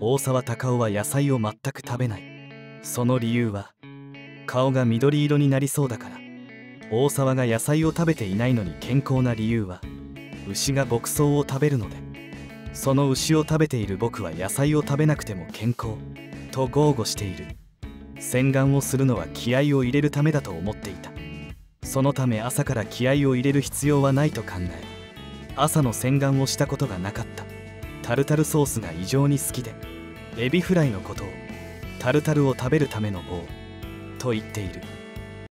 大沢たかおは野菜を全く食べない。その理由は顔が緑色になりそうだから。大沢が野菜を食べていないのに健康な理由は牛が牧草を食べるので。その牛を食べている僕は野菜を食べなくても健康と豪語している。洗顔をするのは気合を入れるためだと思っていた。そのため朝から気合を入れる必要はないと考え朝の洗顔をしたことがなかった。タルタルソースが異常に好きでエビフライのことをタルタルを食べるための棒と言っている。